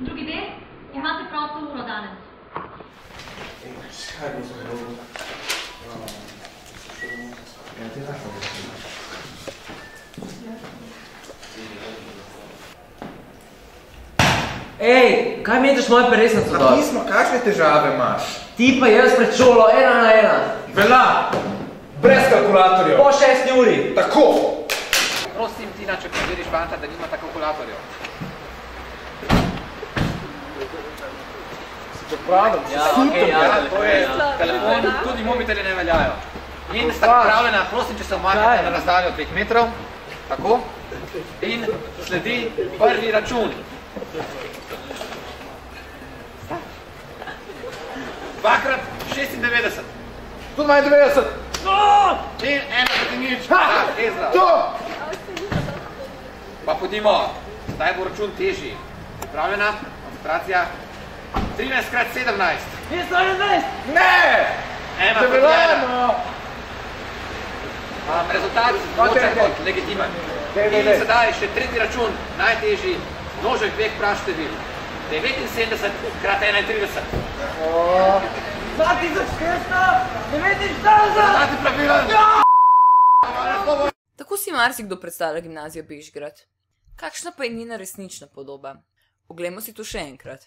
Drugi del, imate prosto uro danes. Kaj bo zelo? Ja, ti tako bo Ej, kaj meniš moje peresnico Pa dol? pismo, kakšne težave imaš? Ti pa jaz pred šolo, ena na ena. Vela! Brez kalkulatorjev! Po šesti uri. Tako! Prosim, Tina, če preveriš fanta, da nima kalkulatorjev. Ja, okej, ja. To je telefon, tudi mobiteli ne veljajo. In sta pripravljena, prosim, če se omaknete na razdaljo dveh metrov. Tako. In sledi prvi račun. Dvakrat 96. Tu 92! In ena proti nič. Ha. To! Pa podimo. Zdaj bo račun težji. Pripravljena? Koncentracija. 13 krat 17. Ne! Ena proti ena. Debelano! Um, rezultat daj. kot legitimen. In daj. sedaj še tretji račun, najtežji, množek dveh prav števil. 79 krat 31. Znate pravila? Tako si marsikdo predstavlja gimnazijo Bežgrad. Kakšna pa je njena resnična podoba? Oglejmo si to še enkrat.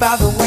by the way.